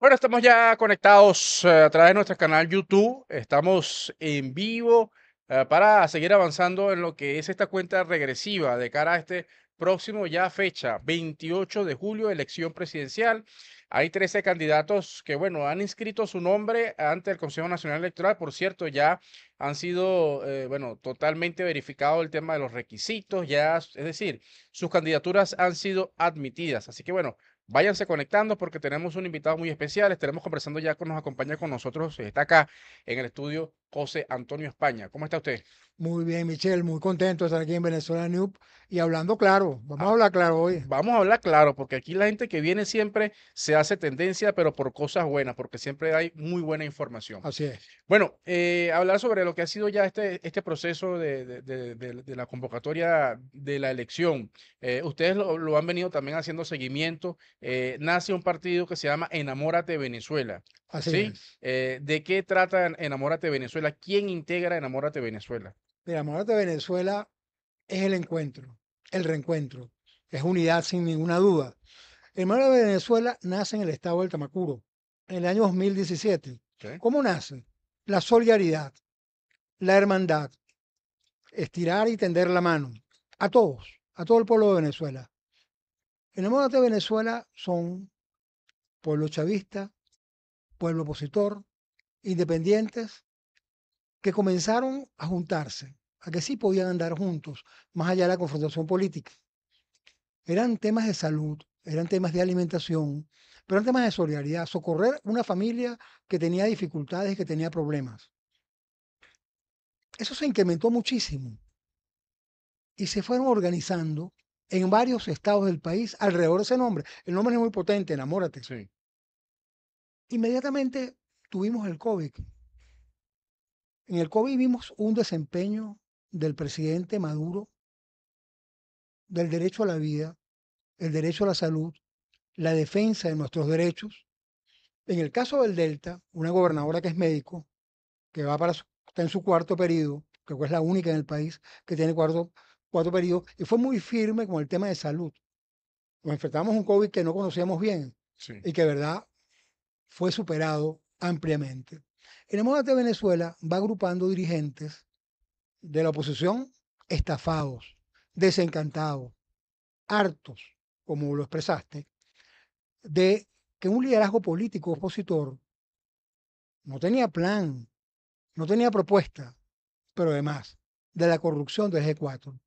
Bueno, estamos ya conectados eh, a través de nuestro canal YouTube. Estamos en vivo eh, para seguir avanzando en lo que es esta cuenta regresiva de cara a este próximo ya fecha, 28 de julio, elección presidencial. Hay 13 candidatos que, bueno, han inscrito su nombre ante el Consejo Nacional Electoral. Por cierto, ya han sido, eh, bueno, totalmente verificado el tema de los requisitos, ya, es decir, sus candidaturas han sido admitidas. Así que, bueno, Váyanse conectando porque tenemos un invitado muy especial. Estaremos conversando ya con nos acompaña con nosotros. Está acá en el estudio José Antonio España. ¿Cómo está usted? Muy bien, Michelle, muy contento de estar aquí en Venezuela New y hablando claro. Vamos a ah, hablar claro hoy. Vamos a hablar claro, porque aquí la gente que viene siempre se hace tendencia, pero por cosas buenas, porque siempre hay muy buena información. Así es. Bueno, eh, hablar sobre lo que ha sido ya este, este proceso de, la convocatoria de la elección. Eh, ustedes lo, han venido también haciendo seguimiento. Eh, nace un partido que se llama Enamórate Venezuela. Así ¿De qué trata Enamórate Venezuela? ¿Quién integra Enamórate Venezuela? Mira, Morate Venezuela es el encuentro, el reencuentro, es unidad sin ninguna duda. El Morate de Venezuela nace en el estado del Tamacuro, en el año 2017. ¿Cómo nace? La solidaridad, la hermandad, estirar y tender la mano a todos, a todo el pueblo de Venezuela. En el de Venezuela son pueblo chavista, pueblo opositor, independientes, que comenzaron a juntarse, a que sí podían andar juntos, más allá de la confrontación política. Eran temas de salud, eran temas de alimentación, pero eran temas de solidaridad, socorrer una familia que tenía dificultades, que tenía problemas. Eso se incrementó muchísimo y se fueron organizando en varios estados del país alrededor de ese nombre. El nombre es muy potente, enamórate. Sí. Inmediatamente tuvimos el COVID en el COVID vimos un desempeño del presidente Maduro del derecho a la vida, el derecho a la salud, la defensa de nuestros derechos. En el caso del Delta, una gobernadora que es médico, que va para está en su cuarto periodo, que es la única en el país que tiene cuarto, cuatro periodos, y fue muy firme con el tema de salud. Nos enfrentamos a un COVID que no conocíamos bien y que, de verdad, fue superado ampliamente. El de Venezuela va agrupando dirigentes de la oposición estafados, desencantados, hartos, como lo expresaste, de que un liderazgo político opositor no tenía plan, no tenía propuesta, pero además de la corrupción del G4,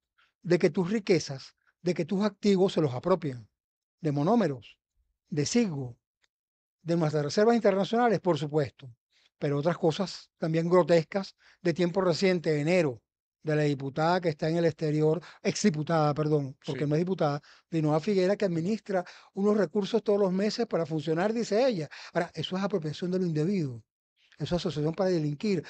de que tus riquezas, de que tus activos se los apropian, de monómeros, de SIGO, de nuestras reservas internacionales, por supuesto, pero otras cosas también grotescas de tiempo reciente, enero, de la diputada que está en el exterior, exdiputada, perdón, porque no es diputada, de Nueva Figuera, que administra unos recursos todos los meses para funcionar, dice ella. Ahora, eso es apropiación de lo indebido, eso es asociación para delinquir.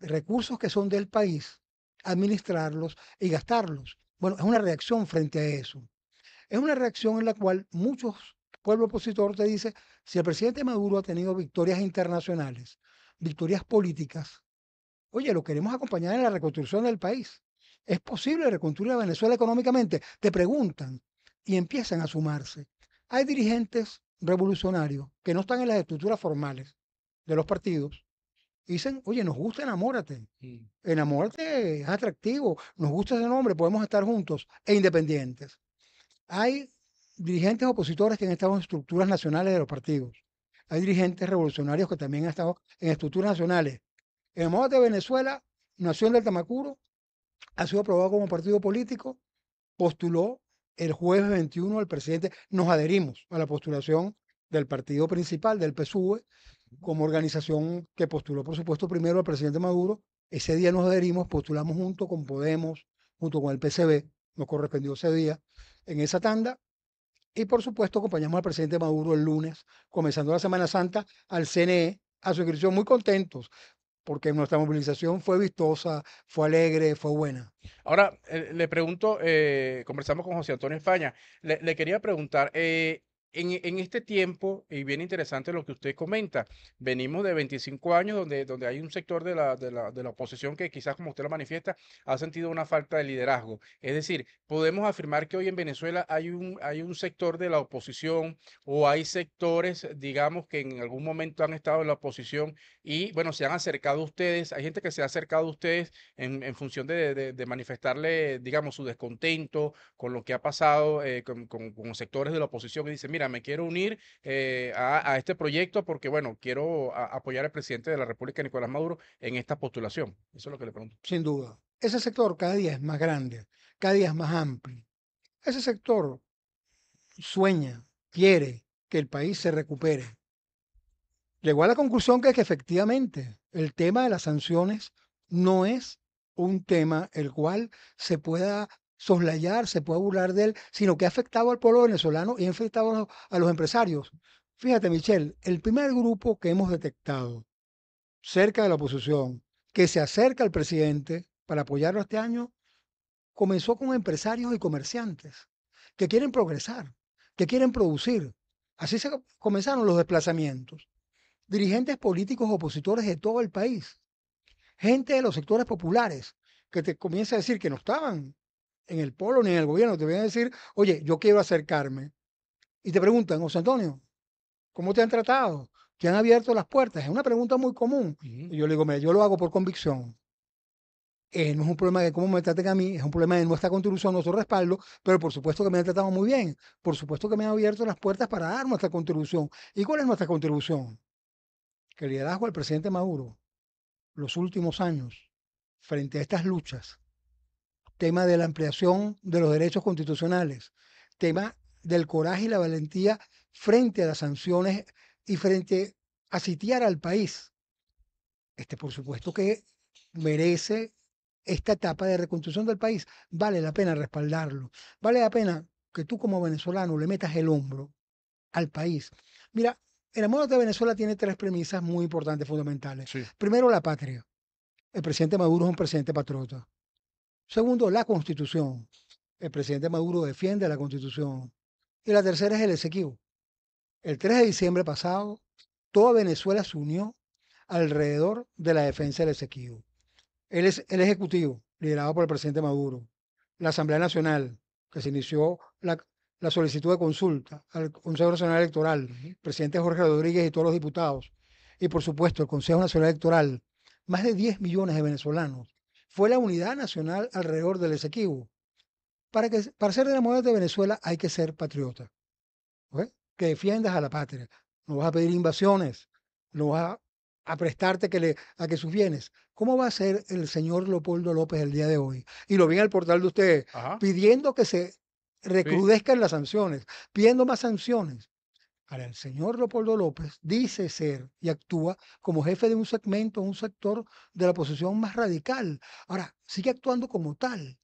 Recursos que son del país, administrarlos y gastarlos. Bueno, es una reacción frente a eso. Es una reacción en la cual muchos pueblo opositor te dice, si el presidente Maduro ha tenido victorias internacionales, victorias políticas, oye, lo queremos acompañar en la reconstrucción del país. ¿Es posible reconstruir a Venezuela económicamente? Te preguntan y empiezan a sumarse. Hay dirigentes revolucionarios que no están en las estructuras formales de los partidos. Dicen, oye, nos gusta enamórate. Enamórate es atractivo, nos gusta ese nombre, podemos estar juntos e independientes. Hay dirigentes opositores que han estado en estructuras nacionales de los partidos. Hay dirigentes revolucionarios que también han estado en estructuras nacionales. En el modo de Venezuela, Nación del Tamacuro ha sido aprobado como partido político, postuló el jueves 21 el presidente, nos adherimos a la postulación del partido principal, del PSUV, como organización que postuló, por supuesto, primero al presidente Maduro. Ese día nos adherimos, postulamos junto con Podemos, junto con el PCB, nos correspondió ese día en esa tanda y por supuesto, acompañamos al presidente Maduro el lunes, comenzando la Semana Santa, al CNE, a su inscripción, muy contentos, porque nuestra movilización fue vistosa, fue alegre, fue buena. Ahora, eh, le pregunto, eh, conversamos con José Antonio España, le, quería preguntar, eh, en, en este tiempo, y bien interesante lo que usted comenta, venimos de 25 años donde, donde hay un sector de la, de la, de la oposición que quizás, como usted lo manifiesta, ha sentido una falta de liderazgo. Es decir, podemos afirmar que hoy en Venezuela hay un, hay un sector de la oposición o hay sectores, digamos, que en algún momento han estado en la oposición y, bueno, se han acercado a ustedes. Hay gente que se ha acercado a ustedes en, función de, manifestarle, digamos, su descontento con lo que ha pasado eh, con, con sectores de la oposición y dice, mira, me quiero unir eh, a, este proyecto porque, bueno, quiero apoyar al presidente de la República, Nicolás Maduro, en esta postulación. Eso es lo que le pregunto. Sin duda. Ese sector cada día es más grande, cada día es más amplio. Ese sector sueña, quiere que el país se recupere. Llegó a la conclusión que, que efectivamente el tema de las sanciones no es un tema el cual se pueda soslayar, se puede burlar de él, sino que ha afectado al pueblo venezolano y ha afectado a los empresarios. Fíjate, Michelle, el primer grupo que hemos detectado cerca de la oposición, que se acerca al presidente para apoyarlo este año, comenzó con empresarios y comerciantes que quieren progresar, que quieren producir. Así se comenzaron los desplazamientos. Dirigentes políticos opositores de todo el país, gente de los sectores populares, que te comienza a decir que no estaban en el polo ni en el gobierno, te vienen a decir, oye, yo quiero acercarme. Y te preguntan, José Antonio, ¿cómo te han tratado? ¿Te han abierto las puertas? Es una pregunta muy común. Uh -huh. Y yo le digo, mira, yo lo hago por convicción. Eh, no es un problema de cómo me traten a mí, es un problema de nuestra contribución, nuestro respaldo, pero por supuesto que me han tratado muy bien. Por supuesto que me han abierto las puertas para dar nuestra contribución. ¿Y cuál es nuestra contribución? Que el liderazgo del presidente Maduro, los últimos años, frente a estas luchas, tema de la ampliación de los derechos constitucionales, tema del coraje y la valentía frente a las sanciones y frente a sitiar al país. Este, por supuesto que merece esta etapa de reconstrucción del país. Vale la pena respaldarlo. Vale la pena que tú como venezolano le metas el hombro al país. Mira, el amor de Venezuela tiene tres premisas muy importantes, fundamentales. Sí. Primero, la patria. El presidente Maduro es un presidente patriota. Segundo, la constitución. El presidente Maduro defiende la constitución. Y la tercera es el Esequibo. El 3 de diciembre pasado, toda Venezuela se unió alrededor de la defensa del Esequibo. Él es el Ejecutivo, liderado por el presidente Maduro. La Asamblea Nacional, que se inició la, la solicitud de consulta al Consejo Nacional Electoral, -huh. presidente Jorge Rodríguez y todos los diputados. Y por supuesto, el Consejo Nacional Electoral, más de 10 millones de venezolanos. Fue la unidad nacional alrededor del Esequibo. Para, que, para ser de la moneda de Venezuela hay que ser patriota. ¿okay? Que defiendas a la patria. No vas a pedir invasiones. No vas a, a prestarte que le, a que sus bienes. ¿Cómo va a ser el señor Leopoldo López el día de hoy? Y lo vi en el portal de ustedes, Ajá. pidiendo que se recrudezcan sí. las sanciones, pidiendo más sanciones. Ahora, el señor Leopoldo López dice ser y actúa como jefe de un segmento, un sector de la oposición más radical. Ahora, sigue actuando como tal.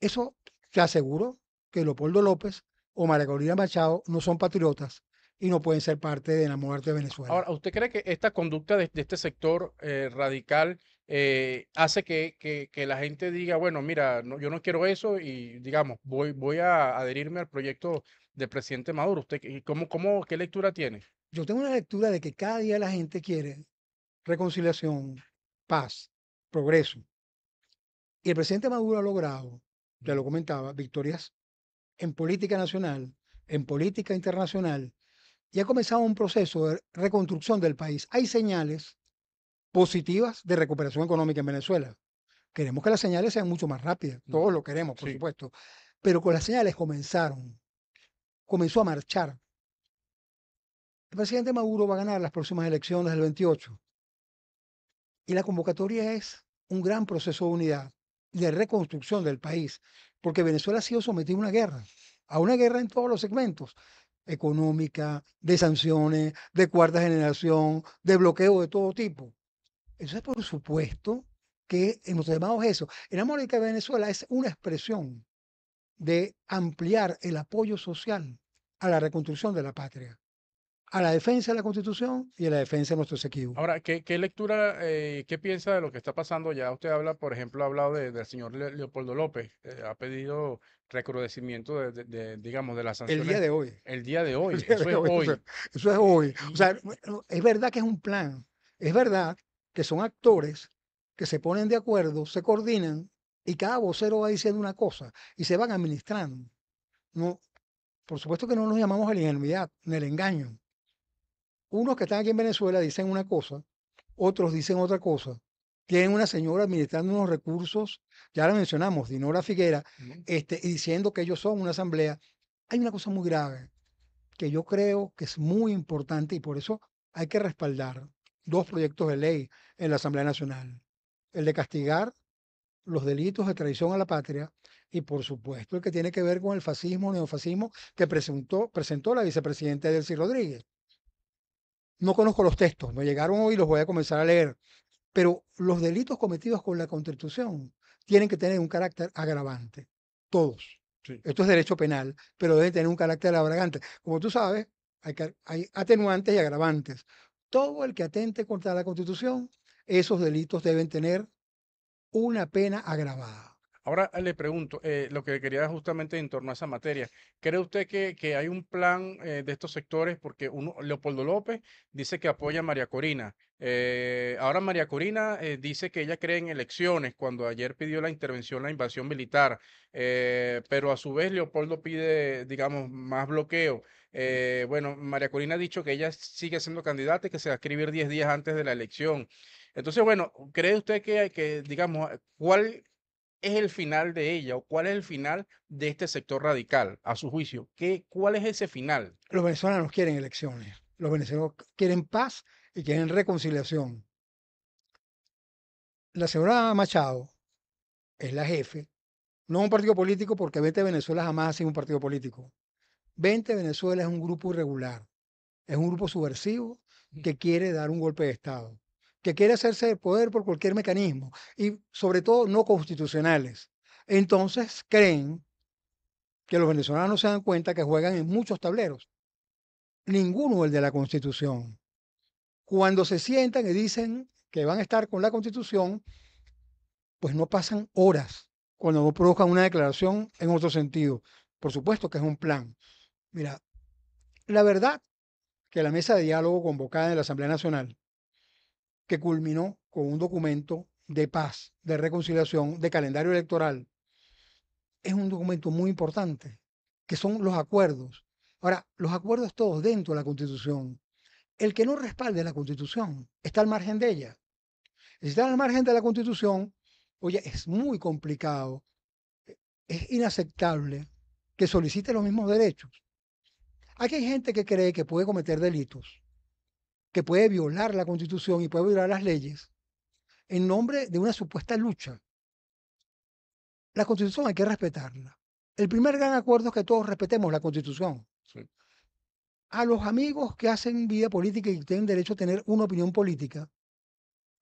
Eso te aseguro que Leopoldo López o María Corina Machado no son patriotas y no pueden ser parte de la muerte de Venezuela. Ahora, ¿usted cree que esta conducta de, este sector eh, radical eh, hace que, que, que, la gente diga, bueno, mira, no, yo no quiero eso y digamos, voy, voy a adherirme al proyecto del presidente Maduro? ¿Usted cómo, cómo, qué lectura tiene? Yo tengo una lectura de que cada día la gente quiere reconciliación, paz, progreso. Y el presidente Maduro ha logrado, ya lo comentaba, victorias en política nacional, en política internacional, y ha comenzado un proceso de reconstrucción del país. Hay señales positivas de recuperación económica en Venezuela. Queremos que las señales sean mucho más rápidas, todos lo queremos, por sí. supuesto, pero con las señales comenzaron, comenzó a marchar. El presidente Maduro va a ganar las próximas elecciones del 28 y la convocatoria es un gran proceso de unidad, de reconstrucción del país, porque Venezuela ha sido sometido a una guerra, a una guerra en todos los segmentos económica, de sanciones, de cuarta generación, de bloqueo de todo tipo. Entonces, por supuesto que hemos llamado eso. El amor de Venezuela es una expresión de ampliar el apoyo social a la reconstrucción de la patria. a la defensa de la Constitución y a la defensa de nuestros equipos. Ahora, ¿qué, qué lectura, eh, qué piensa de lo que está pasando? Ya usted habla, por ejemplo, ha hablado de- del señor Le- Leopoldo López, eh, ha pedido recrudecimiento de, de- de, digamos, de las El sanciones. día de hoy. El día de hoy, El día eso es hoy, hoy. Eso, eso es hoy. O sea, es verdad que es un plan. Es verdad que son actores que se ponen de acuerdo, se coordinan y cada vocero va diciendo una cosa y se van administrando. No, por supuesto que no nos llamamos a la ingenuidad ni el engaño. Unos que están aquí en Venezuela dicen una cosa, otros dicen otra cosa. Tienen una señora administrando unos recursos, ya la mencionamos, Dinora Figuera, este, y diciendo que ellos son una asamblea. Hay una cosa muy grave que yo creo que es muy importante y por eso hay que respaldar dos proyectos de ley en la Asamblea Nacional. El de castigar los delitos de traición a la patria y por supuesto el que tiene que ver con el fascismo, neofascismo que presentó, presentó la vicepresidenta Delcy Rodríguez. No conozco los textos, me llegaron hoy y los voy a comenzar a leer, pero los delitos cometidos con la Constitución tienen que tener un carácter agravante, todos. Sí. Esto es derecho penal, pero deben tener un carácter agravante. Como tú sabes, hay atenuantes y agravantes. Todo el que atente contra la Constitución, esos delitos deben tener una pena agravada. Ahora eh, le pregunto, eh, lo que quería justamente en torno a esa materia, ¿cree usted que, que hay un plan eh, de estos sectores? Porque uno, Leopoldo López dice que apoya a María Corina. eh, ahora María Corina dice que ella cree en elecciones cuando ayer pidió la intervención, la invasión militar, pero a su vez Leopoldo pide, digamos, más bloqueo. Bueno, María Corina ha dicho que ella sigue siendo candidata y que se va a escribir 10 días antes de la elección. Entonces, bueno, ¿cree usted que, que digamos, cuál es el final de ella o cuál es el final de este sector radical, a su juicio? ¿Qué, cuál es ese final? Los venezolanos quieren elecciones, los venezolanos quieren paz y quieren reconciliación. La señora Machado es la jefe, no un partido político porque 20 Venezuela jamás ha sido un partido político. 20 Venezuela es un grupo irregular, es un grupo subversivo que quiere dar un golpe de Estado, que quiere hacerse de poder por cualquier mecanismo y sobre todo no constitucionales. Entonces creen que los venezolanos se dan cuenta que juegan en muchos tableros, ninguno el de la constitución. Cuando se sientan y dicen que van a estar con la constitución, pues no pasan horas cuando no produzcan una declaración en otro sentido. Por supuesto que es un plan. Mira, la verdad que la mesa de diálogo convocada en la Asamblea Nacional, que culminó con un documento de paz, de reconciliación, de calendario electoral, es un documento muy importante, que son los acuerdos. Ahora, los acuerdos todos dentro de la Constitución. El que no respalde la Constitución está al margen de ella. Si está al margen de la Constitución, oye, es muy complicado, e- es inaceptable que solicite los mismos derechos. Aquí hay gente que cree que puede cometer delitos, que puede violar la Constitución y puede violar las leyes en nombre de una supuesta lucha. La Constitución hay que respetarla. El primer gran acuerdo es que todos respetemos la Constitución. Sí. A los amigos que hacen vida política y tienen derecho a tener una opinión política,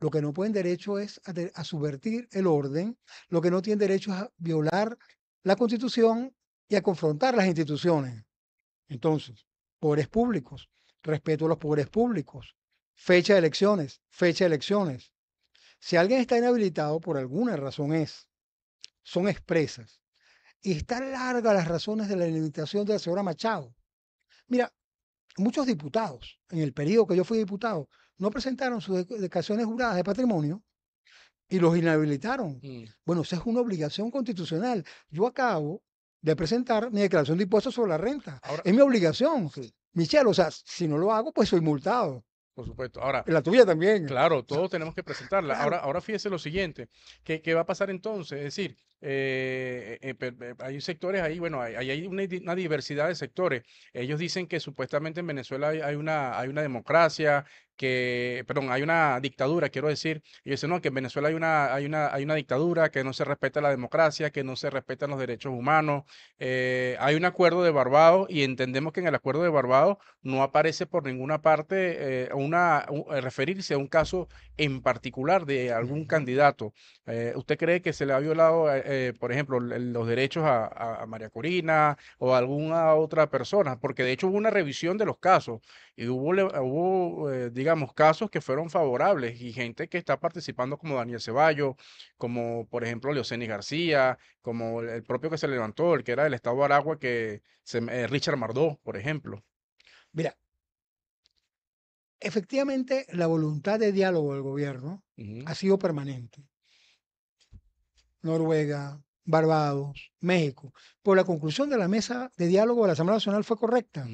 lo que no pueden derecho es a, te- a subvertir el orden, lo que no tienen derecho es a violar la Constitución y a confrontar las instituciones. Entonces, poderes públicos, respeto a los poderes públicos, fecha de elecciones, fecha de elecciones. Si alguien está inhabilitado por alguna razón es, son expresas. Y están largas las razones de la inhabilitación de la señora Machado. Mira, muchos diputados, en el periodo que yo fui diputado, no presentaron sus dec- declaraciones juradas de patrimonio y los inhabilitaron. Mm, Bueno, esa es una obligación constitucional. Yo acabo de presentar mi declaración de impuestos sobre la renta. Ahora, Es mi obligación. sí, Michelle, o sea, si no lo hago, pues soy multado. por supuesto. Ahora, La tuya también. Claro, todos tenemos que presentarla. Claro. Ahora, ahora fíjese lo siguiente, ¿qué, qué va a pasar entonces? Es decir, eh, eh, pe- hay sectores ahí, bueno, hay, hay- una, di- una diversidad de sectores. Ellos dicen que supuestamente en Venezuela hay, hay una, hay una democracia, que, perdón, hay una dictadura, quiero decir, y dice, no, que en Venezuela hay una, hay una, hay una dictadura, que no se respeta la democracia, que no se respetan los derechos humanos. Eh, hay un acuerdo de Barbados y entendemos que en el acuerdo de Barbados no aparece por ninguna parte eh, una, eh, referirse a un caso en particular de algún candidato. ¿Usted cree que se le ha violado, por ejemplo, los derechos a, a María Corina o a alguna otra persona? Porque de hecho hubo una revisión de los casos y hubo, hubo eh, digamos, casos que fueron favorables y gente que está participando como Daniel Ceballos, como por ejemplo Leoceni García, como el, propio que se levantó, el que era del Estado de Aragua, que se, eh, Richard Mardó, por ejemplo. Mira, efectivamente la voluntad de diálogo del gobierno ha sido permanente. Noruega, Barbados, México. Por la conclusión de la mesa de diálogo de la Asamblea Nacional fue correcta.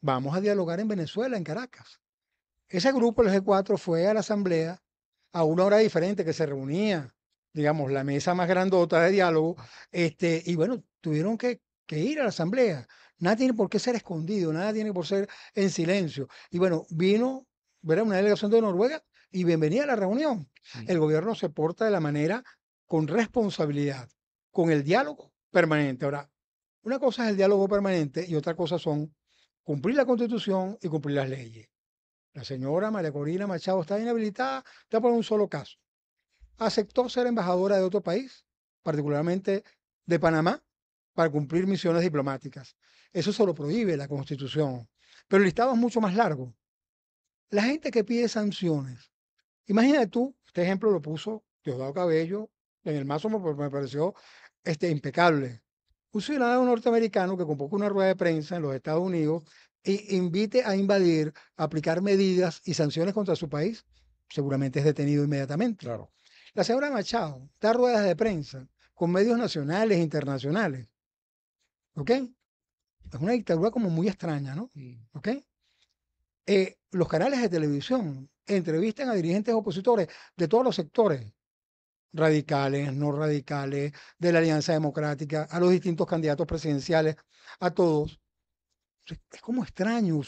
Vamos a dialogar en Venezuela, en Caracas. Ese grupo, el G4, fue a la Asamblea a una hora diferente que se reunía, digamos, la mesa más grandota de diálogo, este, y bueno, tuvieron que, ir a la Asamblea. Nada tiene por qué ser escondido, nada tiene por ser en silencio. Y bueno, vino ver una delegación de Noruega y bienvenida a la reunión. El gobierno se porta de la manera con responsabilidad con el diálogo permanente. Ahora, una cosa es el diálogo permanente y otra cosa son cumplir la constitución y cumplir las leyes. La señora María Corina Machado está inhabilitada, está por un solo caso. Aceptó ser embajadora de otro país, particularmente de Panamá, para cumplir misiones diplomáticas. Eso se lo prohíbe la constitución. Pero el listado es mucho más largo. La gente que pide sanciones. Imagínate tú, este ejemplo lo puso Teodoro Cabello en el mazo me pareció este, impecable. Un ciudadano norteamericano que convoca una rueda de prensa en los Estados Unidos e invite a invadir, aplicar medidas y sanciones contra su país, seguramente es detenido inmediatamente. Claro. La señora Machado da ruedas de prensa con medios nacionales e internacionales. ¿Ok? Es una dictadura como muy extraña, ¿no? ¿Ok? Eh, los canales de televisión entrevistan a dirigentes opositores de todos los sectores, radicales, no radicales, de la Alianza Democrática, a los distintos candidatos presidenciales, a todos. Es como extraño,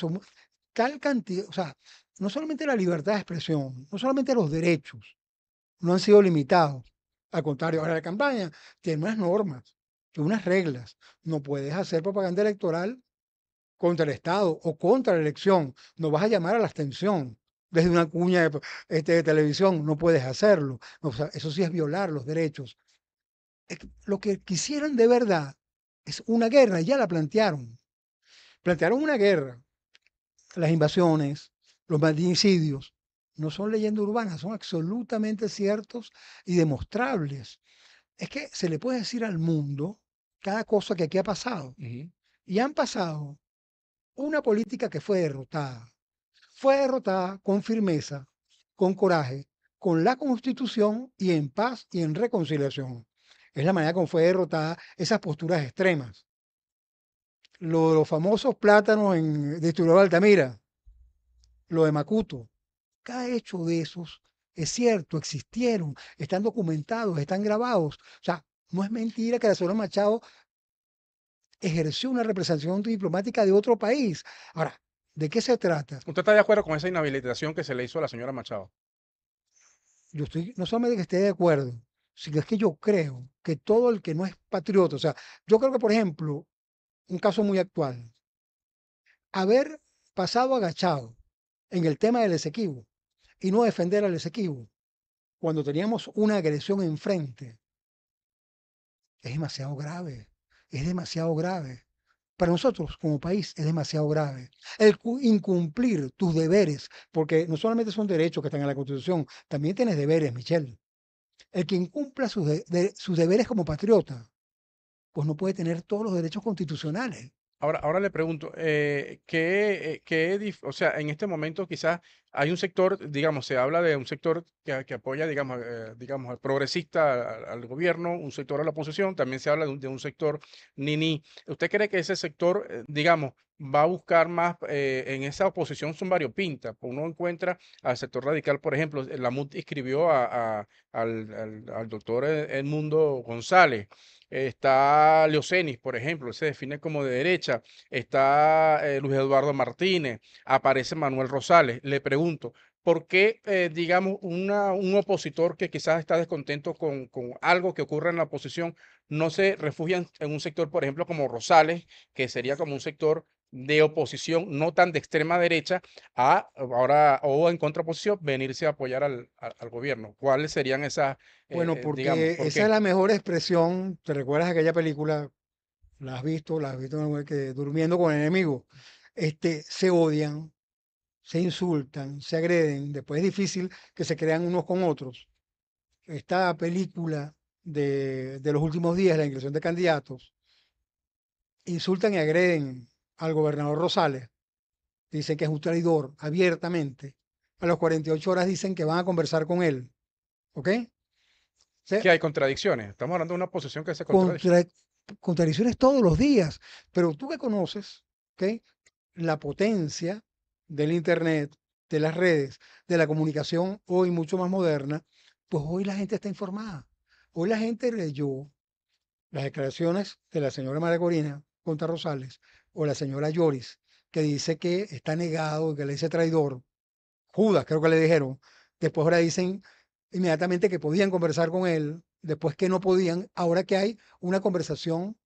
tal cantidad, o sea, no solamente la libertad de expresión, no solamente los derechos no han sido limitados. Al contrario, ahora la campaña tiene unas normas, unas reglas. No puedes hacer propaganda electoral contra el Estado o contra la elección. No vas a llamar a la abstención desde una cuña de, este, televisión, no puedes hacerlo. eso sí es violar los derechos. Lo que quisieran de verdad es una guerra, ya la plantearon. Plantearon una guerra. Las invasiones, los magnicidios, no son leyendas urbanas, son absolutamente ciertos y demostrables. Es que se le puede decir al mundo cada cosa que aquí ha pasado. Y han pasado una política que fue derrotada, fue derrotada con firmeza, con coraje, con la constitución y en paz y en reconciliación. Es la manera como fue derrotada esas posturas extremas. Lo de los famosos plátanos en Distribuidor de Altamira, lo de Macuto, cada hecho de esos es cierto, existieron, están documentados, están grabados. O sea, no es mentira que la señora Machado ejerció una representación diplomática de otro país. Ahora, ¿De qué se trata? ¿Usted está de acuerdo con esa inhabilitación que se le hizo a la señora Machado? Yo estoy, no solamente que esté de acuerdo, sino es que yo creo que todo el que no es patriota, o sea, yo creo que, por ejemplo, un caso muy actual, haber pasado agachado en el tema del Esequibo y no defender al Esequibo cuando teníamos una agresión enfrente, es demasiado grave, es demasiado grave para nosotros como país es demasiado grave. El incumplir tus deberes, porque no solamente son derechos que están en la Constitución, también tienes deberes, Michelle. El que incumpla sus, sus deberes como patriota, pues no puede tener todos los derechos constitucionales. Ahora, ahora le pregunto, eh, ¿qué, qué, o sea, en este momento quizás hay un sector, digamos, se habla de un sector que, que apoya, digamos, eh, digamos, progresista al, gobierno, un sector a la oposición, también se habla de un, de un sector ni-ni. ¿Usted cree que ese sector, eh, digamos, va a buscar más, en esa oposición son variopintas? Uno encuentra al sector radical, por ejemplo, la MUT escribió a, al, al, al doctor Edmundo González, Está Leocenis, por ejemplo, se define como de derecha. Está eh, Luis Eduardo Martínez, aparece Manuel Rosales. Le pregunto, ¿por qué, eh, digamos, un opositor que quizás está descontento con, algo que ocurre en la oposición no se refugia en un sector, por ejemplo, como Rosales, que sería como un sector de oposición no tan de extrema derecha a ahora o en contraposición venirse a apoyar al, al- al gobierno. ¿Cuáles serían esas, eh, Bueno, eh, porque digamos, por esa es la mejor expresión. ¿Te recuerdas aquella película? La has visto, la has visto que durmiendo con el enemigo. Este, se odian, se insultan, se agreden. Después es difícil que se crean unos con otros. Esta película de, de los últimos días, la inclusión de candidatos, insultan y agreden al gobernador Rosales. Dicen que es un traidor abiertamente. A las 48 horas dicen que van a conversar con él. ¿Ok? O sea, Que hay contradicciones. Estamos hablando de una oposición que se contradice. contra- contradicciones todos los días. Pero tú que conoces ¿ok? la potencia del Internet, de las redes, de la comunicación hoy mucho más moderna, pues hoy la gente está informada. Hoy la gente leyó las declaraciones de la señora María Corina contra Rosales o la señora Lloris, que dice que está negado, que le dice traidor. Judas, creo que le dijeron. Después ahora dicen inmediatamente que podían conversar con él, después que no podían, ahora que hay una conversación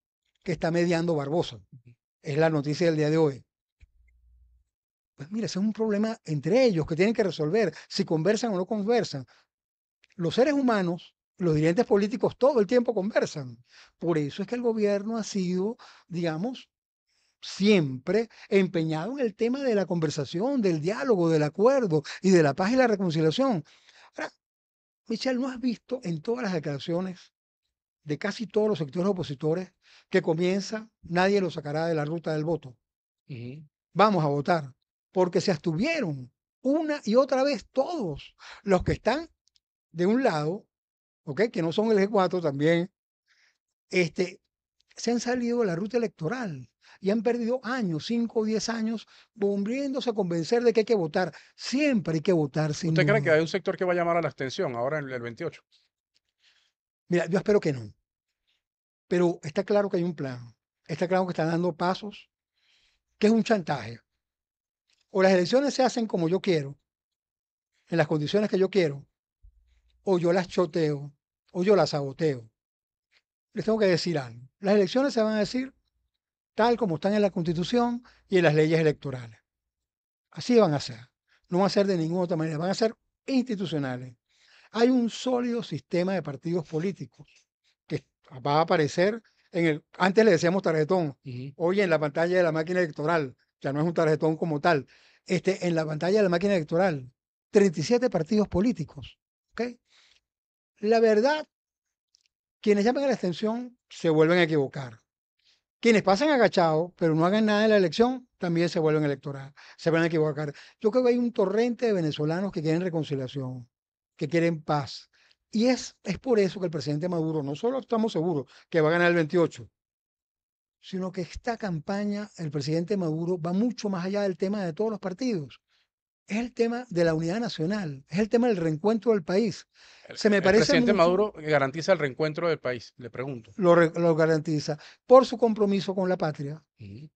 que está mediando Barbosa. Es la noticia del día de hoy. Pues mira, ese es un problema entre ellos que tienen que resolver, si conversan o no conversan. Los seres humanos, los dirigentes políticos todo el tiempo conversan. Por eso es que el gobierno ha sido, digamos, siempre empeñado en el tema de la conversación, del diálogo, del acuerdo y de la paz y la reconciliación. Ahora, Michelle, ¿no has visto en todas las declaraciones de casi todos los sectores opositores que comienza, nadie lo sacará de la ruta del voto? Vamos a votar, porque se abstuvieron una y otra vez todos los que están de un lado, ¿ok? Que no son el G4 también, este, se han salido de la ruta electoral y han perdido años, 5 o 10 años, volviéndose a convencer de que hay que votar. Siempre hay que votar sin ¿Usted cree que hay un sector que va a llamar a la abstención ahora en el 28? Mira, yo espero que no. Pero está claro que hay un plan. Está claro que están dando pasos, que es un chantaje. O las elecciones se hacen como yo quiero, en las condiciones que yo quiero, o yo las choteo, o yo las saboteo. Les tengo que decir algo. Las elecciones se van a decir tal como están en la Constitución y en las leyes electorales. Así van a ser. No van a ser de ninguna otra manera, van a ser institucionales. Hay un sólido sistema de partidos políticos que va a aparecer en el, antes le decíamos tarjetón, hoy en la pantalla de la máquina electoral, ya no es un tarjetón como tal, este, en la pantalla de la máquina electoral, 37 partidos políticos. ¿ok? La verdad, quienes llaman a la extensión se vuelven a equivocar. Quienes pasan agachados, pero no hagan nada en la elección, también se vuelven electoral, se van a equivocar. Yo creo que hay un torrente de venezolanos que quieren reconciliación, que quieren paz. Y es, es por eso que el presidente Maduro, no solo estamos seguros que va a ganar el 28, sino que esta campaña, el presidente Maduro va mucho más allá del tema de todos los partidos. Es el tema de la unidad nacional, es el tema del reencuentro del país. El, Se me el parece presidente mucho- Maduro garantiza el reencuentro del país, le pregunto. Lo, lo garantiza por su compromiso con la patria,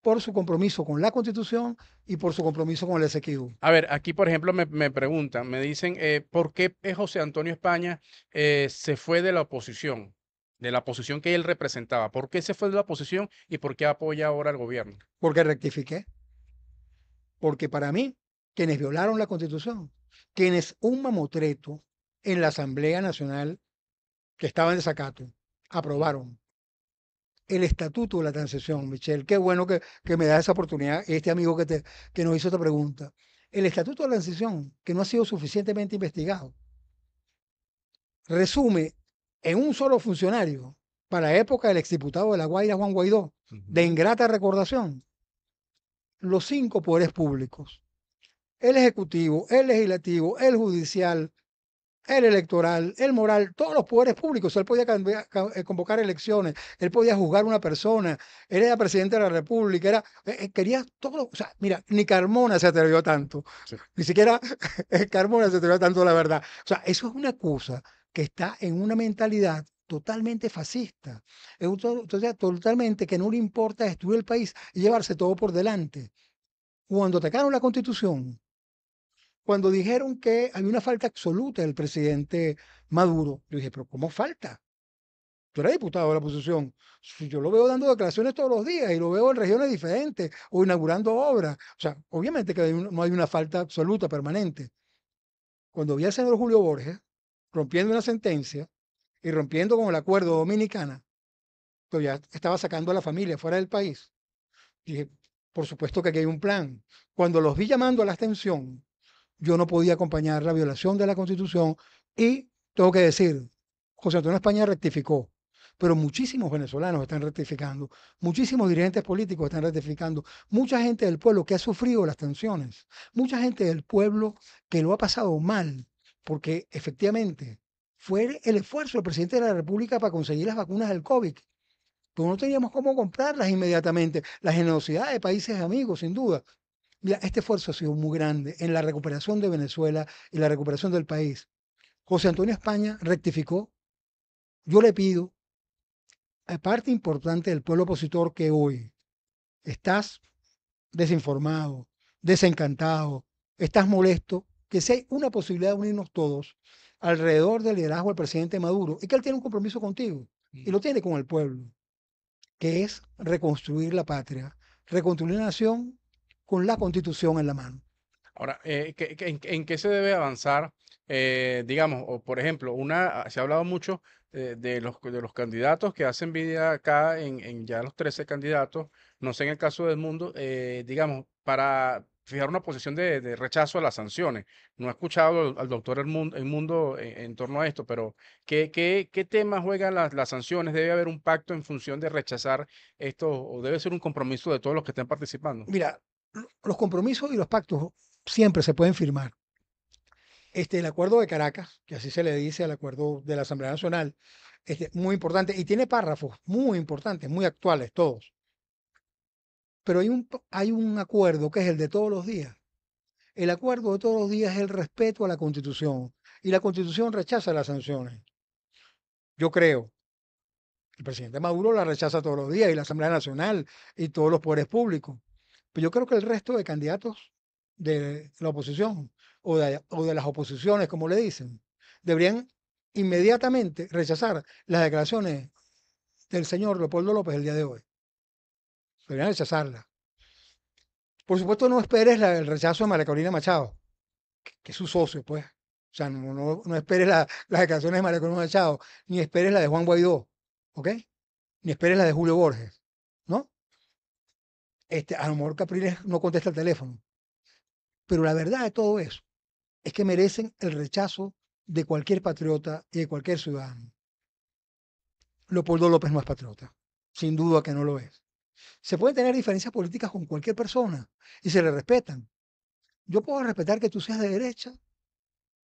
por su compromiso con la constitución y por su compromiso con el Esequibo. A ver, aquí por ejemplo me, me preguntan, me dicen, eh, ¿por qué eh, José Antonio España eh, se fue de la oposición? De la oposición que él representaba. ¿Por qué se fue de la oposición y por qué apoya ahora al gobierno? Porque rectifiqué. Porque para mí, quienes violaron la constitución, quienes un mamotreto en la Asamblea Nacional que estaba en desacato, aprobaron el estatuto de la transición, Michelle. Qué bueno que, que me da esa oportunidad este amigo que, te, que nos hizo esta pregunta. El estatuto de la transición, que no ha sido suficientemente investigado, resume en un solo funcionario, para la época del exdiputado de La Guaira, Juan Guaidó, de ingrata recordación, los cinco poderes públicos. El ejecutivo, el legislativo, el judicial, el electoral, el moral, todos los poderes públicos. Él podía cambiar- eh, convocar elecciones, él podía juzgar a una persona, él era presidente de la República, era, eh, eh, quería todo. O sea, mira, ni Carmona se atrevió tanto, Sí. ni siquiera Carmona se atrevió tanto, la verdad. O sea, eso es una cosa que está en una mentalidad totalmente fascista, es un to- to- totalmente que no le importa destruir el país y llevarse todo por delante. Cuando atacaron la constitución, cuando dijeron que había una falta absoluta del presidente Maduro, yo dije, pero ¿cómo falta? Tú eres diputado de la oposición. Yo lo veo dando declaraciones todos los días y lo veo en regiones diferentes o inaugurando obras. O sea, obviamente que no hay una falta absoluta permanente. Cuando vi al señor Julio Borges rompiendo una sentencia y rompiendo con el acuerdo dominicana, pues ya estaba sacando a la familia fuera del país. Dije, por supuesto que aquí hay un plan. Cuando los vi llamando a la abstención, yo no podía acompañar la violación de la Constitución y tengo que decir, José Antonio España rectificó, pero muchísimos venezolanos están rectificando, muchísimos dirigentes políticos están rectificando, mucha gente del pueblo que ha sufrido las tensiones, mucha gente del pueblo que lo ha pasado mal, porque efectivamente fue el esfuerzo del presidente de la República para conseguir las vacunas del COVID pero no teníamos cómo comprarlas inmediatamente. La generosidad de países amigos, sin duda. Mira, este esfuerzo ha sido muy grande en la recuperación de Venezuela y la recuperación del país. José Antonio España rectificó. Yo le pido a parte importante del pueblo opositor que hoy estás desinformado, desencantado, estás molesto, que si hay una posibilidad de unirnos todos alrededor del liderazgo del presidente Maduro y que él tiene un compromiso contigo y lo tiene con el pueblo que es reconstruir la patria, reconstruir la nación con la constitución en la mano. Ahora, eh, en, qué se debe avanzar? Eh, digamos, o por ejemplo, una, se ha hablado mucho eh, de, los, de los candidatos que hacen vida acá en, en, ya los 13 candidatos, no sé en el caso del mundo, digamos, para fijar una posición de, rechazo a las sanciones. No he escuchado al doctor El Mundo, en, torno a esto, pero ¿qué, qué, qué tema juegan las, las, sanciones? ¿Debe haber un pacto en función de rechazar esto o debe ser un compromiso de todos los que estén participando? Mira, los compromisos y los pactos siempre se pueden firmar. Este, el acuerdo de Caracas, que así se le dice al acuerdo de la Asamblea Nacional, este, muy importante y tiene párrafos muy importantes, muy actuales todos. Pero hay un, hay un acuerdo que es el de todos los días. El acuerdo de todos los días es el respeto a la Constitución. Y la Constitución rechaza las sanciones. Yo creo. El presidente Maduro la rechaza todos los días y la Asamblea Nacional y todos los poderes públicos. Pero yo creo que el resto de candidatos de la oposición o de, las oposiciones, como le dicen, deberían inmediatamente rechazar las declaraciones del señor Leopoldo López el día de hoy deberían rechazarla. Por supuesto, no esperes el rechazo de María Corina Machado, que, es su socio, pues. O sea, no, esperes las declaraciones de María Corina Machado, ni esperes la de Juan Guaidó, ¿ok? Ni esperes la de Julio Borges. Este, a lo mejor Capriles no contesta el teléfono. Pero la verdad de todo eso es que merecen el rechazo de cualquier patriota y de cualquier ciudadano. Leopoldo López no es patriota, sin duda que no lo es. Se pueden tener diferencias políticas con cualquier persona y se le respetan. Yo puedo respetar que tú seas de derecha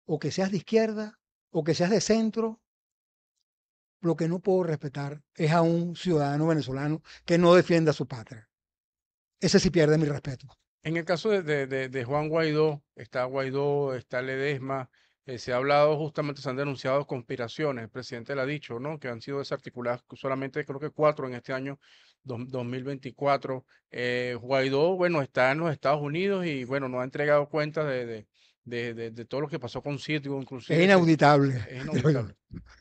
o que seas de izquierda o que seas de centro. Lo que no puedo respetar es a un ciudadano venezolano que no defienda su patria. Ese sí pierde mi respeto. En el caso de, de Juan Guaidó, está Guaidó, está Ledesma, eh, se ha hablado justamente, se han denunciado conspiraciones, el presidente le ha dicho, ¿no? Que han sido desarticuladas solamente creo que cuatro en este año 2024. Eh, Guaidó, bueno, está en los Estados Unidos y bueno, no ha entregado cuentas de, de, de, todo lo que pasó con Citgo, inclusive. Es inauditable. Es, inauditable.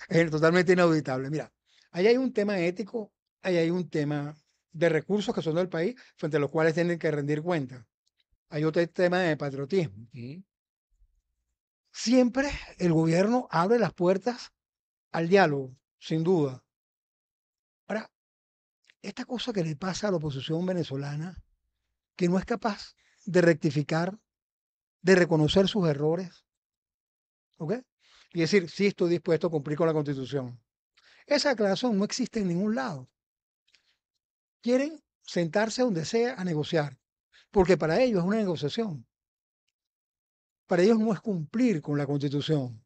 es totalmente inauditable. Mira, ahí hay un tema ético, ahí hay un tema de recursos que son del país, frente a los cuales tienen que rendir cuentas. Hay otro tema de patriotismo. Siempre el gobierno abre las puertas al diálogo, sin duda. Ahora, esta cosa que le pasa a la oposición venezolana, que no es capaz de rectificar, de reconocer sus errores, ¿ok? Y decir, sí estoy dispuesto a cumplir con la constitución. Esa aclaración no existe en ningún lado. Quieren sentarse donde sea a negociar, porque para ellos es una negociación para ellos no es cumplir con la constitución.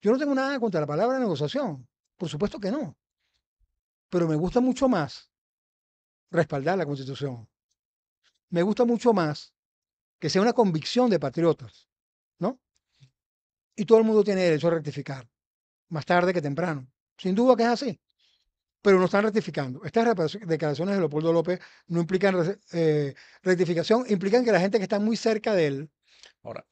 Yo no tengo nada contra la palabra negociación, por supuesto que no, pero me gusta mucho más respaldar la constitución. Me gusta mucho más que sea una convicción de patriotas, ¿no? Y todo el mundo tiene derecho a rectificar, más tarde que temprano. Sin duda que es así. Pero no están rectificando. Estas declaraciones de Leopoldo López no implican eh, rectificación, implican que la gente que está muy cerca de él Ahora,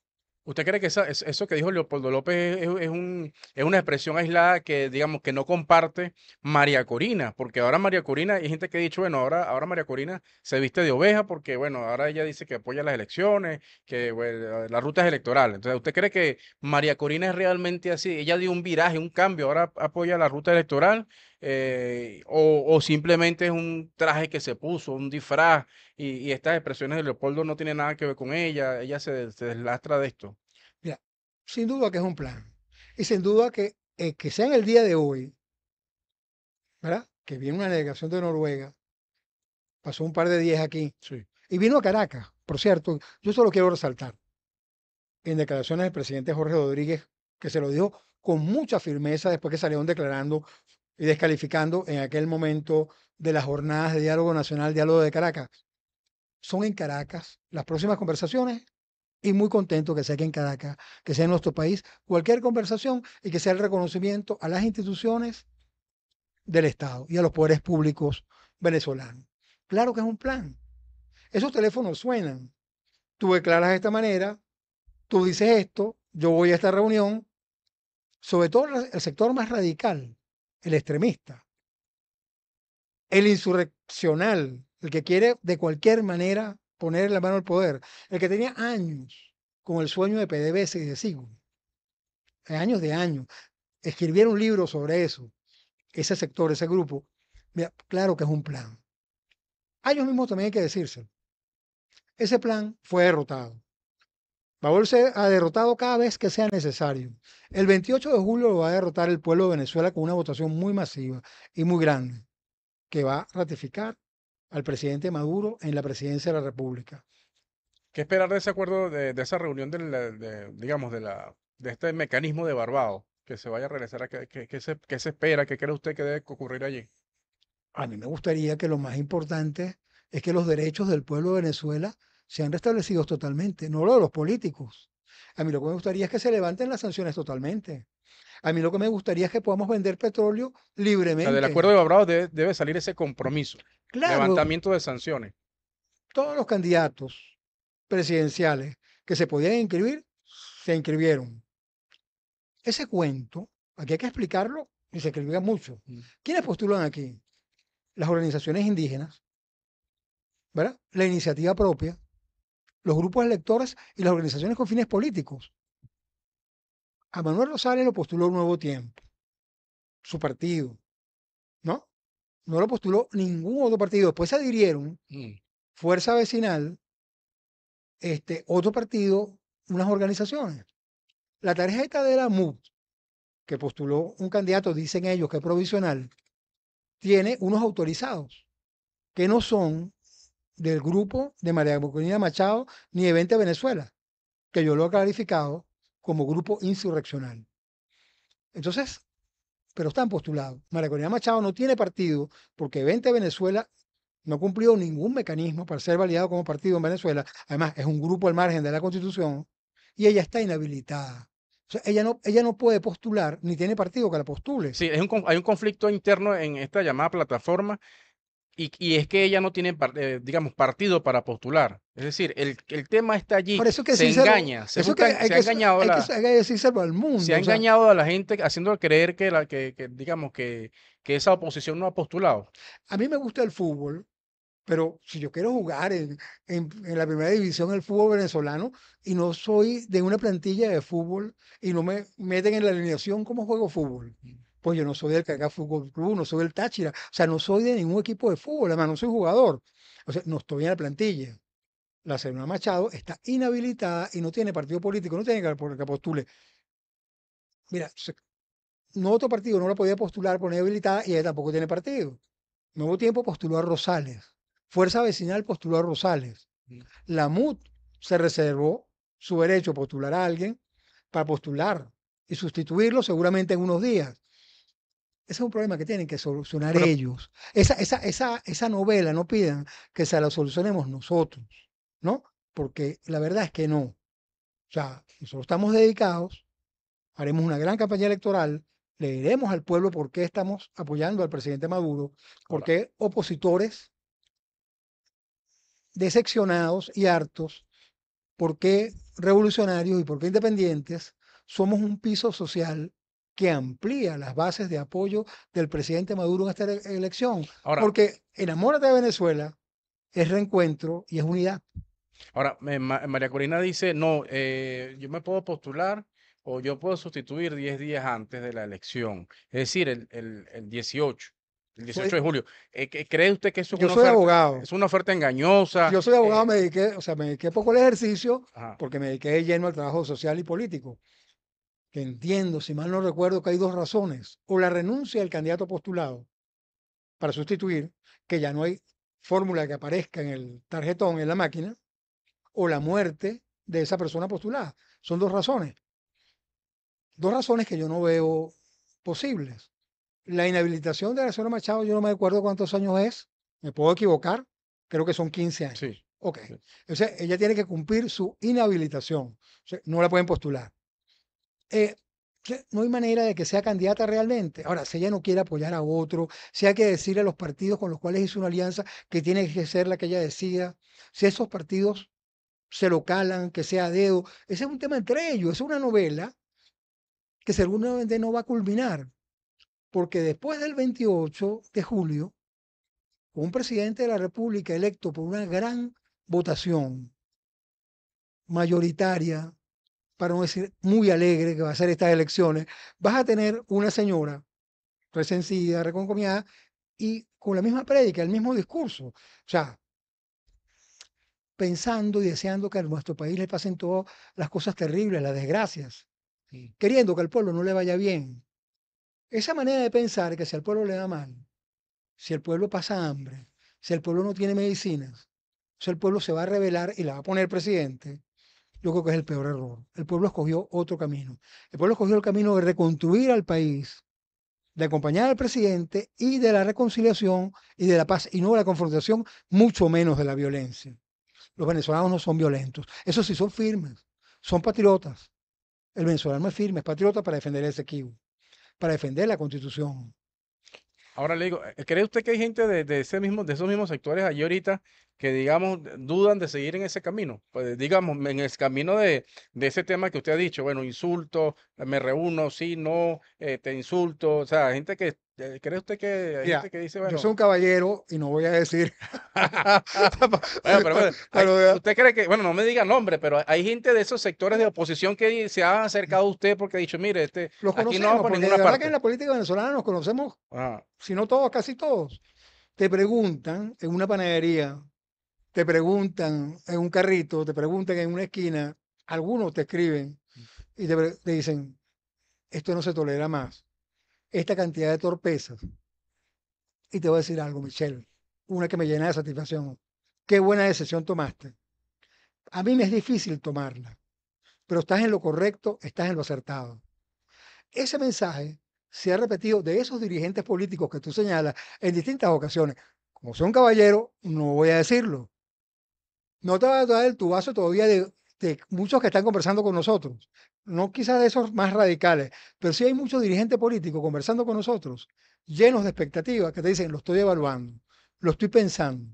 ¿Usted cree que eso que dijo Leopoldo López es, es un, es una expresión aislada que, digamos, que no comparte María Corina? Porque ahora María Corina, hay gente que ha dicho, bueno, ahora, María Corina se viste de oveja porque, bueno, ahora ella dice que apoya las elecciones, que la ruta es electoral. Entonces, ¿usted cree que María Corina es realmente así? Ella dio un viraje, un cambio, ahora apoya la ruta electoral, eh, o, o simplemente es un traje que se puso, un disfraz, y, y estas expresiones de Leopoldo no tienen nada que ver con ella, ella se, se deslastra de esto. Mira, sin duda que es un plan. Y sin duda que, eh, que sea en el día de hoy, ¿verdad? Que viene una delegación de Noruega, pasó un par de días aquí, Sí. y vino a Caracas, por cierto, yo solo quiero resaltar, en declaraciones del presidente Jorge Rodríguez, que se lo dijo con mucha firmeza después que salieron declarando y descalificando en aquel momento de las jornadas de diálogo nacional, diálogo de Caracas. Son en Caracas las próximas conversaciones y muy contento que sea aquí en Caracas, que sea en nuestro país, cualquier conversación y que sea el reconocimiento a las instituciones del Estado y a los poderes públicos venezolanos. Claro que es un plan. Esos teléfonos suenan. Tú declaras de esta manera, tú dices esto, yo voy a esta reunión, sobre todo el sector más radical, el extremista, el insurreccional, el que quiere de cualquier manera poner la mano al poder, el que tenía años con el sueño de PDVSA y de SIGU, años de años, escribieron un libro sobre eso, ese sector, ese grupo, claro que es un plan. A ellos mismos también hay que decírselo. Ese plan fue derrotado. Va a volverse a derrotado cada vez que sea necesario. El 28 de julio lo va a derrotar el pueblo de Venezuela con una votación muy masiva y muy grande, que va a ratificar al presidente Maduro en la presidencia de la República. ¿Qué esperar de ese acuerdo, de, de esa reunión de, digamos, de, la, de este mecanismo de Barbados, que se vaya a realizar? a ¿Qué, se, qué se espera? ¿Qué cree usted que debe ocurrir allí? A mí me gustaría que lo más importante es que los derechos del pueblo de Venezuela sean restablecidos totalmente, no lo de los políticos. A mí lo que me gustaría es que se levanten las sanciones totalmente. A mí lo que me gustaría es que podamos vender petróleo O sea, del libremente. acuerdo de Barbados debe, debe salir ese compromiso, Claro, levantamiento de sanciones. todos los candidatos presidenciales que se podían inscribir, se inscribieron. Ese cuento, aquí hay que explicarlo y se escribía mucho. Mm. ¿Quiénes postulan aquí? Las organizaciones indígenas, ¿verdad? La iniciativa propia, los grupos electores y las organizaciones con fines políticos. A Manuel Rosales lo postuló Nuevo Tiempo, su partido, ¿no? No lo postuló ningún otro partido. Después se adhirieron Mm. Fuerza Vecinal, este, otro partido, unas organizaciones. La tarjeta de la MUD, que postuló un candidato, dicen ellos que es provisional, tiene unos autorizados, que no son del grupo de María Corina Machado ni de 20 Venezuela, que yo lo he clarificado como grupo insurreccional. Entonces, pero están postulados. María Corina Machado no tiene partido porque 20 Venezuela no cumplió ningún mecanismo para ser validado como partido en Venezuela. Además, es un grupo al margen de la Constitución y ella está inhabilitada. O sea, ella no, ella no puede postular, ni tiene partido que la postule. Sí, hay un conflicto interno en esta llamada plataforma y, y es que ella no tiene, eh, digamos, partido para postular. Es decir, el, el tema está allí, Por eso que se engaña, se, eso busca- que hay se ha engañado hay la- que, hay que decírselo al mundo. se ha sea, engañado a la gente haciendo creer que, la, que, que, digamos, que, que esa oposición no ha postulado. a mí me gusta el fútbol, pero si yo quiero jugar en, en- en la primera división del fútbol venezolano y no soy de una plantilla de fútbol y no me meten en la alineación como juego fútbol, pues yo no soy del Caracas Fútbol Club, no soy del Táchira, o sea, no soy de ningún equipo de fútbol, además no soy jugador, o sea, no estoy en la plantilla. La señora Machado está inhabilitada y no tiene partido político, no tiene que, postule. Mira, no otro partido no la podía postular por inhabilitada y ella tampoco tiene partido. Nuevo Tiempo postuló a Rosales. Fuerza Vecinal postuló a Rosales. Mm. La MUD se reservó su derecho a postular a alguien para postular y sustituirlo seguramente en unos días. Ese es un problema que tienen que solucionar Pero- ellos. Esa, esa, esa, esa novela no pidan que se la solucionemos nosotros, ¿no? Porque la verdad es que no. O sea, nosotros estamos dedicados, haremos una gran campaña electoral, le diremos al pueblo por qué estamos apoyando al presidente Maduro, por qué opositores decepcionados y hartos, por qué revolucionarios y por qué independientes somos un piso social que amplía las bases de apoyo del presidente Maduro en esta ele- elección. Ahora, Porque enamórate de Venezuela es reencuentro y es unidad. ahora Ma- María Corina dice, no, eh, yo me puedo postular o yo puedo sustituir 10 días antes de la elección, es decir, el, el, el 18, el 18 de julio. Eh, ¿qué- ¿Cree usted que eso es Yo una soy oferta, abogado. es una oferta engañosa? Yo soy abogado, Eh, me dediqué, o sea, me dediqué poco al ejercicio ajá, porque me dediqué de lleno al trabajo social y político. Que entiendo, si mal no recuerdo, que hay dos razones. O la renuncia del candidato postulado para sustituir, que ya no hay fórmula que aparezca en el tarjetón, en la máquina, o la muerte de esa persona postulada. Son dos razones. Dos razones que yo no veo posibles. La inhabilitación de la señora Machado, yo no me acuerdo cuántos años es, me puedo equivocar, creo que son 15 años. sí. Ok. Sí. O sea, ella tiene que cumplir su inhabilitación. O sea, no la pueden postular. Eh, no hay manera de que sea candidata realmente. Ahora, si ella no quiere apoyar a otro, si hay que decirle a los partidos con los cuales hizo una alianza que tiene que ser la que ella decida, si esos partidos se lo calan, que sea a dedo, ese es un tema entre ellos, es una novela que seguramente no va a culminar, porque después del 28 de julio, un presidente de la República electo por una gran votación mayoritaria, para no decir muy alegre que va a ser estas elecciones, vas a tener una señora resencida, reconcomiada y con la misma prédica, el mismo discurso. O sea, pensando y deseando que a nuestro país le pasen todas las cosas terribles, las desgracias, queriendo que al pueblo no le vaya bien. Esa manera de pensar que si al pueblo le da mal, si el pueblo pasa hambre, si el pueblo no tiene medicinas, si el pueblo se va a rebelar y la va a poner presidente, yo creo que es el peor error. El pueblo escogió otro camino. El pueblo escogió el camino de reconstruir al país, de acompañar al presidente y de la reconciliación y de la paz, y no de la confrontación, mucho menos de la violencia. Los venezolanos no son violentos. Eso sí, son firmes, son patriotas. El venezolano es firme, es patriota para defender el Esequibo, para defender la constitución. Ahora le digo, ¿cree usted que hay gente de, de ese mismo, de esos mismos sectores allí ahorita que, digamos, dudan de seguir en ese camino? Pues, digamos, en el camino de, de ese tema que usted ha dicho, bueno, insulto, me reúno, sí, no, eh, te insulto, o sea, gente que, eh, ¿cree usted que hay gente que dice, Yo bueno, soy un caballero y no voy a decir. bueno, pero bueno, hay- usted cree que, bueno, no me diga nombre, pero hay gente de esos sectores de oposición que se han acercado a usted porque ha dicho, mire, este, los aquí no vamos por ninguna parte. que en la política venezolana nos conocemos, Ajá, si no todos, casi todos. Te preguntan en una panadería, te preguntan en un carrito, te preguntan en una esquina, algunos te escriben y te, dicen, esto no se tolera más, esta cantidad de torpezas. Y te voy a decir algo, Michelle, una que me llena de satisfacción. Qué buena decisión tomaste. A mí me es difícil tomarla, pero estás en lo correcto, estás en lo acertado. Ese mensaje se ha repetido de esos dirigentes políticos que tú señalas en distintas ocasiones. Como soy un caballero, no voy a decirlo. No te voy a dar el tubazo todavía de, de muchos que están conversando con nosotros. No quizás de esos más radicales, pero sí hay muchos dirigentes políticos conversando con nosotros, llenos de expectativas, que te dicen, lo estoy evaluando, lo estoy pensando.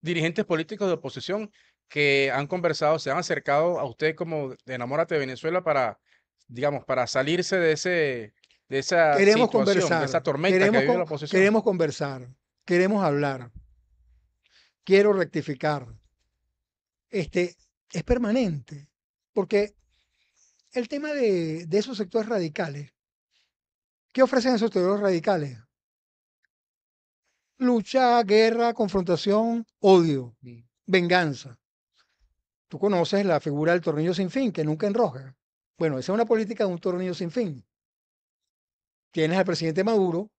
dirigentes políticos de oposición que han conversado, se han acercado a usted como de Enamórate de Venezuela para, digamos, para salirse de ese, de esa Queremos situación, de esa tormenta que vive la oposición. queremos conversar, queremos hablar, quiero rectificar. Este es permanente, porque el tema de, de esos sectores radicales, ¿qué ofrecen esos sectores radicales? Lucha, guerra, confrontación, odio, venganza. Tú conoces la figura del tornillo sin fin, que nunca enroja. Bueno, esa es una política de un tornillo sin fin. Tienes al presidente Maduro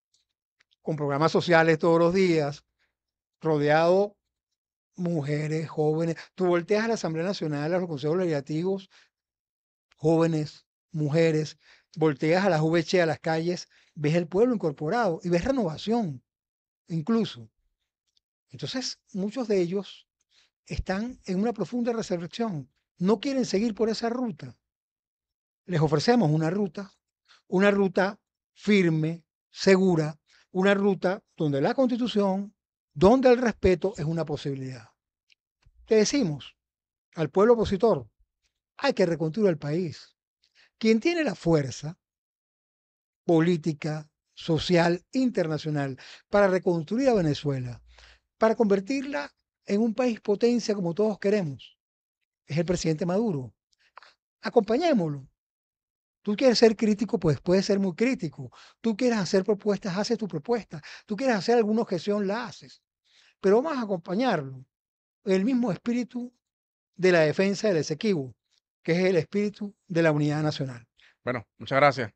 con programas sociales todos los días, rodeado mujeres, jóvenes. Tú volteas a la Asamblea Nacional, a los consejos legislativos, jóvenes, mujeres, volteas a las VC, a las calles, ves el pueblo incorporado y ves renovación, incluso. Entonces, muchos de ellos están en una profunda resurrección. No quieren seguir por esa ruta. Les ofrecemos una ruta, una ruta firme, segura, una ruta donde la constitución, donde el respeto es una posibilidad. Te decimos al pueblo opositor, hay que reconstruir el país. Quien tiene la fuerza política, social, internacional para reconstruir a Venezuela, para convertirla en un país potencia como todos queremos, es el presidente Maduro. Acompañémoslo. Tú quieres ser crítico, pues puedes ser muy crítico. Tú quieres hacer propuestas, haces tu propuesta. Tú quieres hacer alguna objeción, la haces. Pero vamos a acompañarlo. El mismo espíritu de la defensa del Esequibo, que es el espíritu de la unidad nacional. Bueno, muchas gracias.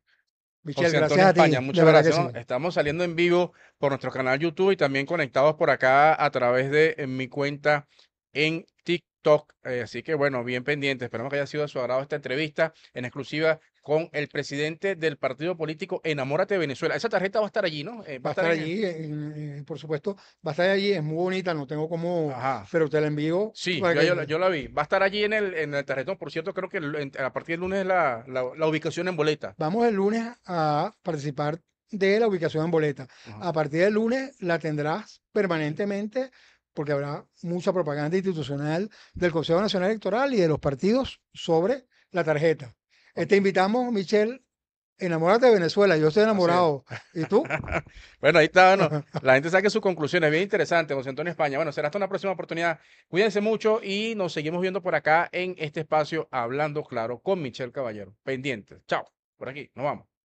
Michelle, José gracias Antonio a ti. España, muchas gracias. sí. Estamos saliendo en vivo por nuestro canal YouTube y también conectados por acá a través de en mi cuenta en TikTok. Eh, así que bueno, bien pendiente. Esperamos que haya sido de su agrado esta entrevista en exclusiva con el presidente del partido político Enamórate de Venezuela. Esa tarjeta va a estar allí, ¿no? Eh, Va a estar allí, en- en- por supuesto, va a estar allí, es muy bonita, no tengo cómo, Ajá. pero te la envío. Sí, yo, que- yo la- yo la vi. Va a estar allí en el, en el tarjetón. Por cierto, creo que el- en- a partir del lunes es la, la, la ubicación en boleta. Vamos el lunes a participar de la ubicación en boleta. Ajá. A partir del lunes la tendrás permanentemente porque habrá mucha propaganda institucional del Consejo Nacional Electoral y de los partidos sobre la tarjeta. Eh, te invitamos, Michelle, enamórate de Venezuela. Yo estoy enamorado. ¿Y tú? Bueno, ahí está, bueno, la gente saque sus conclusiones, bien interesante, José Antonio España. Bueno, será hasta una próxima oportunidad. Cuídense mucho y nos seguimos viendo por acá en este espacio Hablando Claro con Michelle Caballero. Pendientes. Chao, por aquí, nos vamos.